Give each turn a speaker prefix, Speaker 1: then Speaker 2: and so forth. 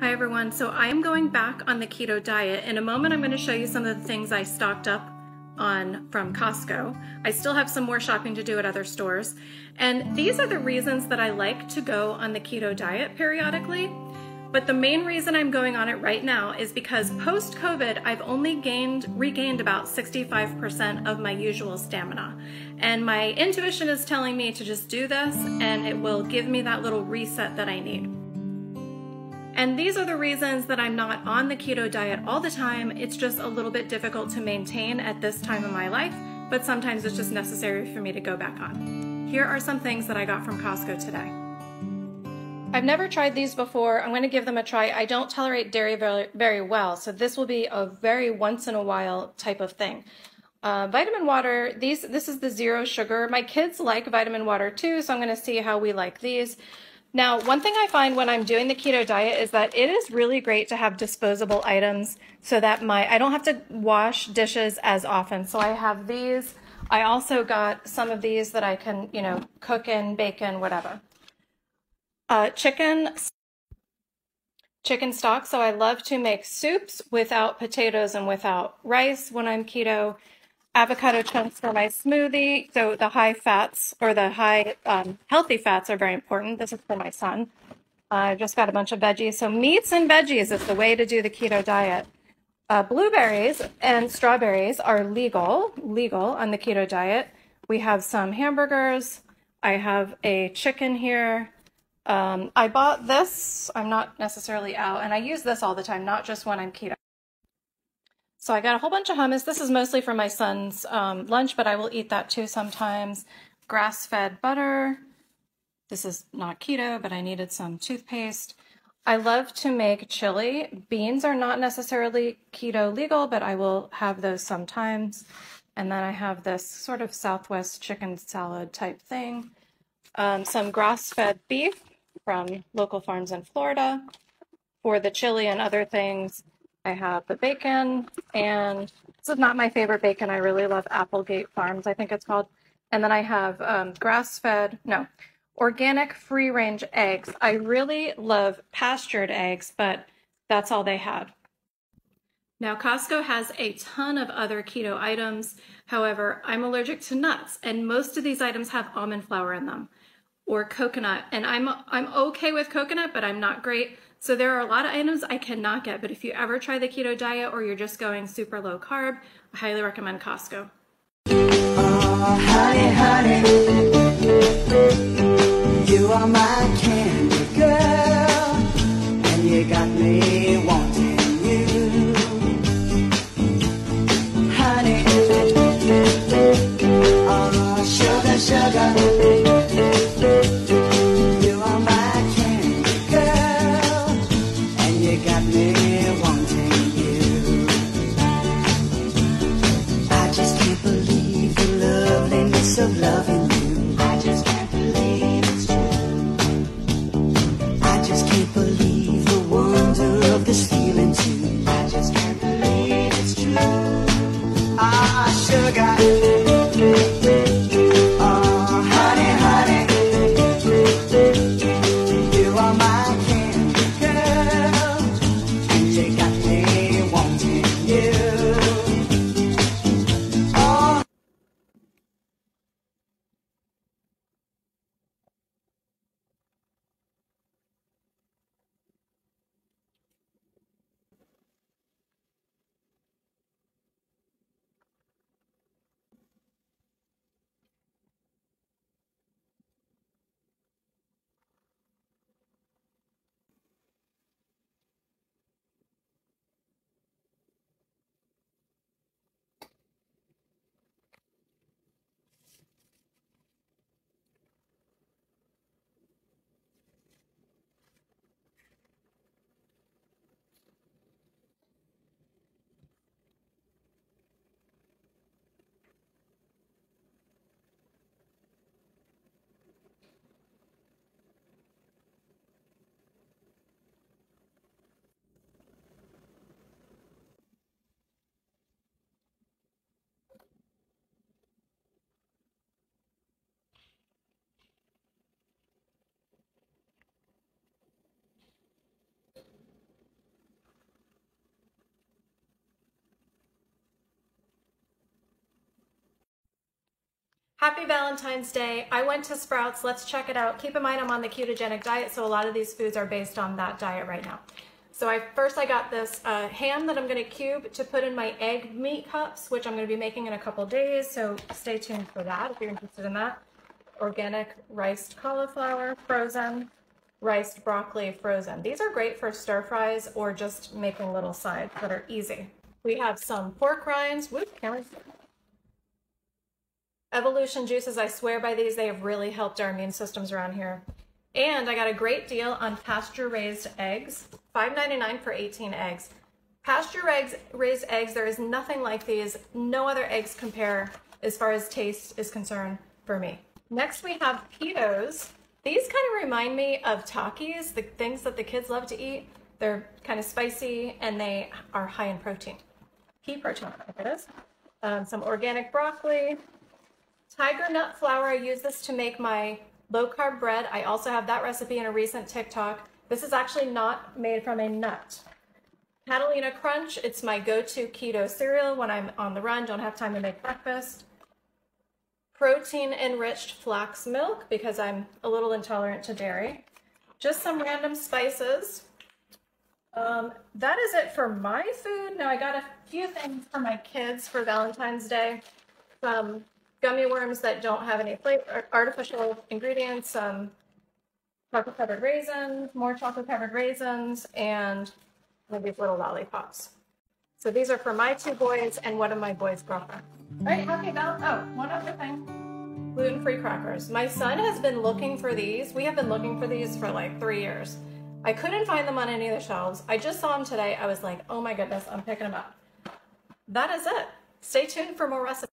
Speaker 1: Hi everyone, so I am going back on the keto diet. In a moment I'm going to show you some of the things I stocked up on from Costco. I still have some more shopping to do at other stores. And these are the reasons that I like to go on the keto diet periodically. But the main reason I'm going on it right now is because post-COVID, I've only gained, regained about 65% of my usual stamina. And my intuition is telling me to just do this and it will give me that little reset that I need. And these are the reasons that I'm not on the keto diet all the time. It's just a little bit difficult to maintain at this time of my life, but sometimes it's just necessary for me to go back on. Here are some things that I got from Costco today. I've never tried these before. I'm going to give them a try. I don't tolerate dairy very, very well, so this will be a very once in a while type of thing. Uh, vitamin water, these this is the zero sugar. My kids like vitamin water too, so I'm going to see how we like these. Now, one thing I find when I'm doing the keto diet is that it is really great to have disposable items so that my I don't have to wash dishes as often. So I have these. I also got some of these that I can, you know, cook in, bacon, whatever. Uh, chicken, chicken stock. So I love to make soups without potatoes and without rice when I'm keto. Avocado chunks for my smoothie. So the high fats or the high um, healthy fats are very important. This is for my son. I uh, just got a bunch of veggies. So meats and veggies is the way to do the keto diet. Uh, blueberries and strawberries are legal, legal on the keto diet. We have some hamburgers. I have a chicken here. Um, I bought this. I'm not necessarily out, and I use this all the time, not just when I'm keto. So I got a whole bunch of hummus. This is mostly for my son's um, lunch, but I will eat that too sometimes. Grass-fed butter. This is not keto, but I needed some toothpaste. I love to make chili. Beans are not necessarily keto legal, but I will have those sometimes. And then I have this sort of Southwest chicken salad type thing. Um, some grass-fed beef from local farms in Florida. For the chili and other things, I have the bacon, and this is not my favorite bacon. I really love Applegate Farms, I think it's called. And then I have um, grass-fed, no, organic free-range eggs. I really love pastured eggs, but that's all they had. Now, Costco has a ton of other keto items. However, I'm allergic to nuts, and most of these items have almond flour in them or coconut. And I'm, I'm okay with coconut, but I'm not great. So there are a lot of items I cannot get, but if you ever try the keto diet or you're just going super low carb, I highly recommend Costco. Oh, honey, honey, you are my candy girl, and you got me wanting Happy Valentine's Day. I went to Sprouts. Let's check it out. Keep in mind I'm on the ketogenic diet, so a lot of these foods are based on that diet right now. So I first I got this uh, ham that I'm going to cube to put in my egg meat cups, which I'm going to be making in a couple days. So stay tuned for that if you're interested in that. Organic riced cauliflower, frozen, riced broccoli, frozen. These are great for stir fries or just making little sides that are easy. We have some pork rinds. Whoop, camera. Evolution juices, I swear by these. They have really helped our immune systems around here. And I got a great deal on pasture raised eggs, $5.99 for 18 eggs. Pasture eggs, raised eggs, there is nothing like these. No other eggs compare as far as taste is concerned for me. Next we have Pitos. These kind of remind me of Takis, the things that the kids love to eat. They're kind of spicy and they are high in protein. Pea protein, I think it is. Um, some organic broccoli. Tiger nut flour, I use this to make my low carb bread. I also have that recipe in a recent TikTok. This is actually not made from a nut. Catalina Crunch, it's my go-to keto cereal when I'm on the run, don't have time to make breakfast. Protein enriched flax milk because I'm a little intolerant to dairy. Just some random spices. Um, that is it for my food. Now I got a few things for my kids for Valentine's Day. Some gummy worms that don't have any flavor, artificial ingredients, um, chocolate covered raisins, more chocolate covered raisins, and these little lollipops. So these are for my two boys and one of my boys' girlfriend. All right, happy val- Oh, one other thing. Gluten-free crackers. My son has been looking for these. We have been looking for these for like three years. I couldn't find them on any of the shelves. I just saw them today. I was like, oh my goodness, I'm picking them up. That is it. Stay tuned for more recipes.